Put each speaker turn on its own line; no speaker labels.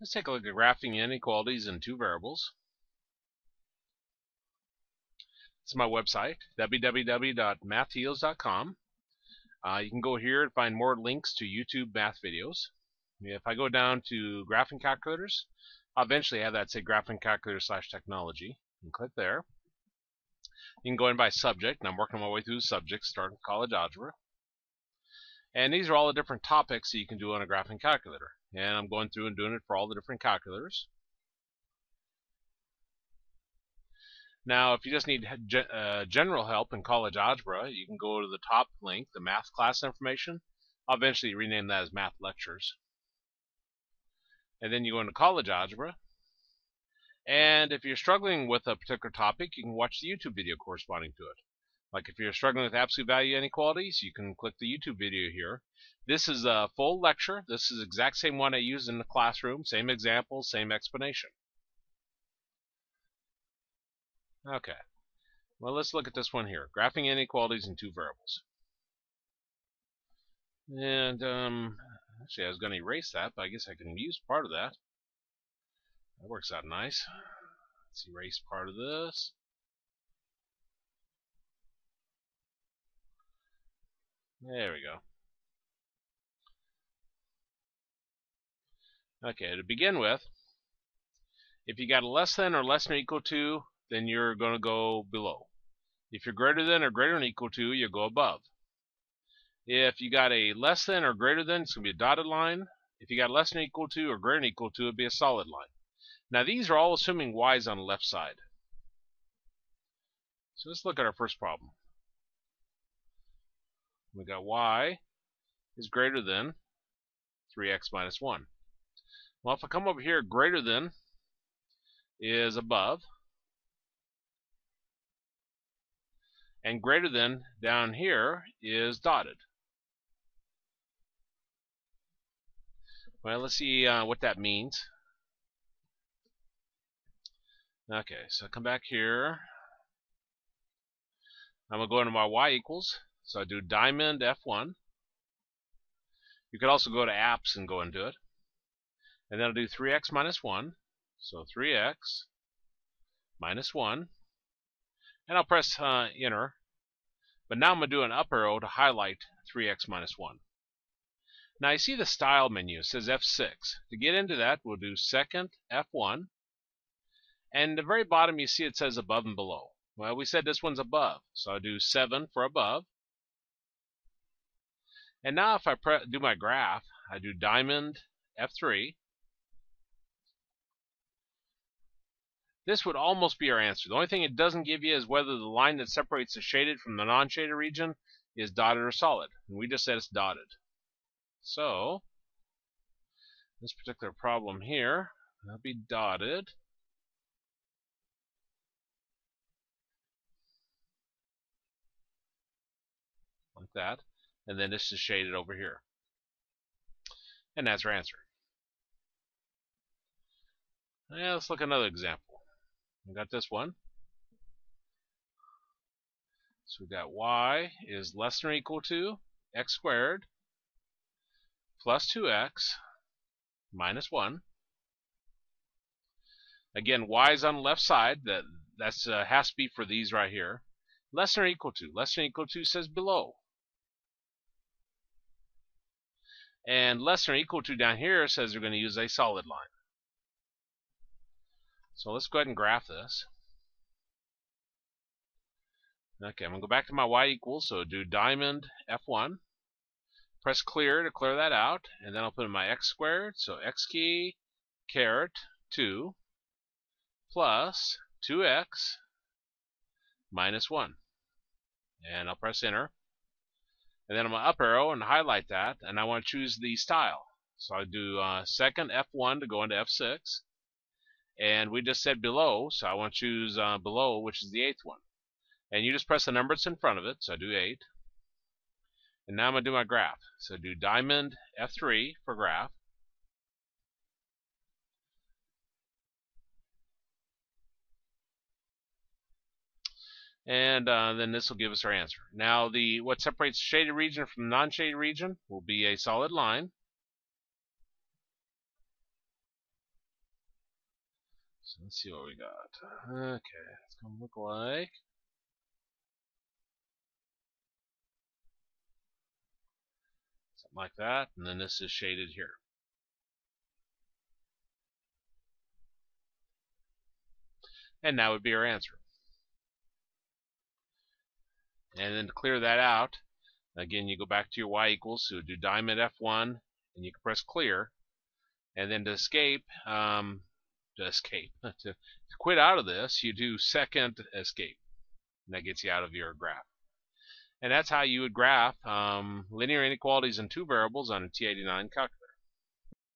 Let's take a look at graphing inequalities in two variables. This is my website, www.mathheals.com. Uh, you can go here and find more links to YouTube math videos. If I go down to graphing calculators, I'll eventually have that say graphing calculator slash technology. And click there. You can go in by subject, and I'm working my way through the subjects, starting with college algebra. And these are all the different topics that you can do on a graphing calculator. And I'm going through and doing it for all the different calculators. Now, if you just need uh, general help in college algebra, you can go to the top link, the math class information. I'll eventually rename that as math lectures. And then you go into college algebra. And if you're struggling with a particular topic, you can watch the YouTube video corresponding to it. Like if you're struggling with absolute value inequalities, you can click the YouTube video here. This is a full lecture. This is exact same one I used in the classroom. Same example, same explanation. Okay. Well, let's look at this one here. Graphing inequalities in two variables. And, um, actually, I was going to erase that, but I guess I can use part of that. That works out nice. Let's erase part of this. There we go. Okay, to begin with, if you got a less than or less than or equal to, then you're going to go below. If you're greater than or greater than or equal to, you go above. If you got a less than or greater than, it's going to be a dotted line. If you got less than or equal to or greater than or equal to, it'd be a solid line. Now these are all assuming y's on the left side. So let's look at our first problem we got y is greater than 3x minus 1. Well, if I come over here, greater than is above, and greater than down here is dotted. Well, let's see uh, what that means. Okay, so come back here. I'm going to go into my y equals. So I do diamond F1. You could also go to apps and go into it. And then I'll do 3x minus 1. So 3x minus 1. And I'll press uh, enter. But now I'm going to do an up arrow to highlight 3x minus 1. Now you see the style menu. It says F6. To get into that, we'll do second F1. And the very bottom you see it says above and below. Well, we said this one's above. So I'll do 7 for above. And now if I do my graph, I do diamond F3. This would almost be our answer. The only thing it doesn't give you is whether the line that separates the shaded from the non-shaded region is dotted or solid. And we just said it's dotted. So, this particular problem here, that'll be dotted. Like that and then this is shaded over here. And that's our answer. Now let's look at another example. We got this one. So we got y is less than or equal to x squared plus 2x minus 1. Again, y is on the left side. That that's uh, has to be for these right here. Less than or equal to. Less than or equal to says below. And less than or equal to down here says we're going to use a solid line. So let's go ahead and graph this. Okay, I'm going to go back to my y equals, so do diamond F1. Press clear to clear that out, and then I'll put in my x squared, so x key caret 2 plus 2x minus 1. And I'll press enter. And then I'm going to up arrow and highlight that, and I want to choose the style. So I do uh, second F1 to go into F6. And we just said below, so I want to choose uh, below, which is the eighth one. And you just press the number that's in front of it, so I do 8. And now I'm going to do my graph. So I do diamond F3 for graph. And uh, then this will give us our answer. Now, the what separates shaded region from non-shaded region will be a solid line. So let's see what we got. Okay, it's going to look like something like that, and then this is shaded here. And that would be our answer. And then to clear that out, again, you go back to your y equals, so do diamond F1, and you can press clear. And then to escape, um, to escape, to, to quit out of this, you do second escape. And that gets you out of your graph. And that's how you would graph um, linear inequalities in two variables on a TI-89 calculator.